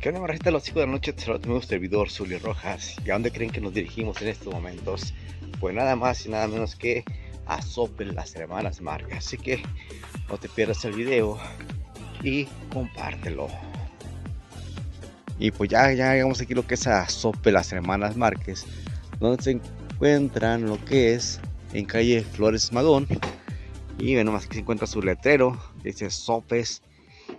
¿Qué onda, marrita? Los hijos de la noche, te saluda tu servidor, Zully Rojas. ¿Y a dónde creen que nos dirigimos en estos momentos? Pues nada más y nada menos que a Sopel las hermanas Marcas. Así que no te pierdas el video y compártelo. Y pues ya, ya llegamos aquí lo que es a Sopel las hermanas Márquez, donde se encuentran lo que es en calle Flores Magón. Y bueno, más que se encuentra su letrero, dice Sopes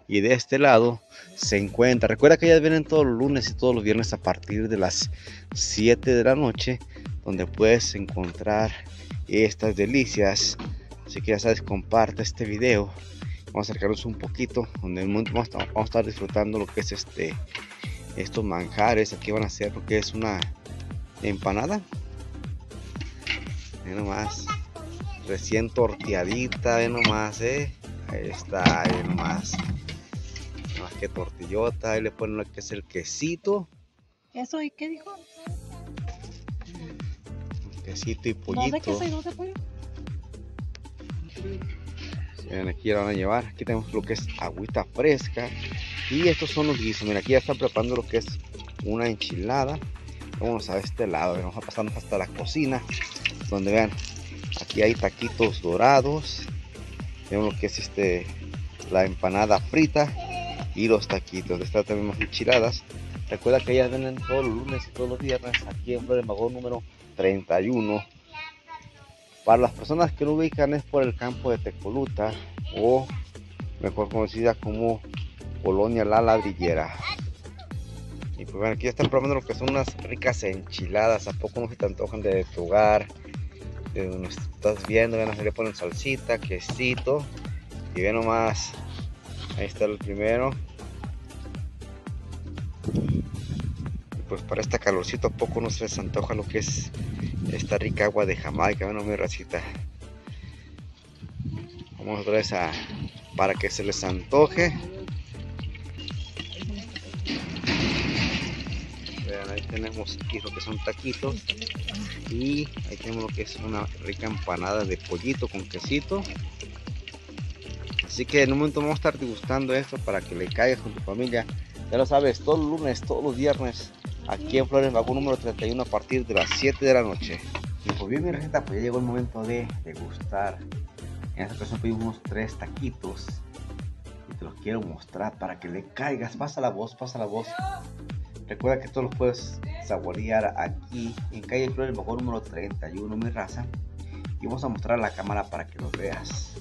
y de este lado se encuentra. Recuerda que ellas vienen todos los lunes y todos los viernes a partir de las 7 de la noche, donde puedes encontrar estas delicias. Así que ya sabes, comparte este video. Vamos a acercarnos un poquito, donde vamos a estar disfrutando lo que es este estos manjares. Aquí van a hacer lo que es una empanada. Ve nomás, recién torteadita, ve nomás, eh. Ahí está, ahí nomás que tortillota, ahí le ponen lo que es el quesito. ¿Eso y qué dijo? Quesito y pollito. ¿Dos queso y dos de pollo? aquí la van a llevar. Aquí tenemos lo que es agüita fresca. Y estos son los guisos. Mira, aquí ya están preparando lo que es una enchilada. Vamos a este lado. Vamos a pasarnos hasta la cocina. Donde vean, aquí hay taquitos dorados. Tenemos lo que es este la empanada frita y los taquitos. Están también más enchiladas. Recuerda que ellas venden todos los lunes y todos los viernes aquí en Flores Magón número 31. Para las personas que lo ubican es por el campo de Tecoluta o mejor conocida como Colonia La Ladrillera. Y pues bueno, aquí ya están probando lo que son unas ricas enchiladas. ¿A poco no se te antojan de tu hogar? Estás viendo, ven, le ponen salsita, quesito. Y ve nomás, ahí está el primero. Pues para esta calorcito poco no se les antoja lo que es esta rica agua de Jamaica, bueno mi racita. Vamos otra vez a para que se les antoje. Vean, ahí tenemos aquí lo que son taquitos y ahí tenemos lo que es una rica empanada de pollito con quesito. Así que en un momento vamos a estar degustando esto para que le caigas con tu familia. Ya lo sabes, todos los lunes, todos los viernes aquí en Flores Magón número 31 a partir de las 7 de la noche. Y pues bien mi receta, pues ya llegó el momento de degustar. En esta ocasión pedimos tres taquitos y te los quiero mostrar para que le caigas. Pasa la voz, pasa la voz. Recuerda que todos los puedes saborear aquí en calle Flores Magón número 31, mi raza. Y vamos a mostrar la cámara para que los veas.